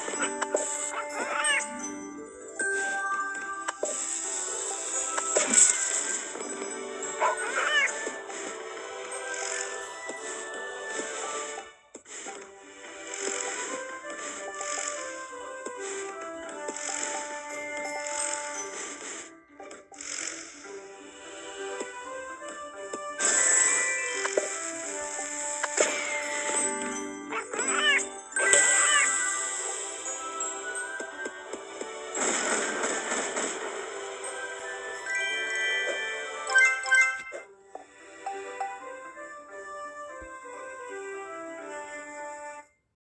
Oh.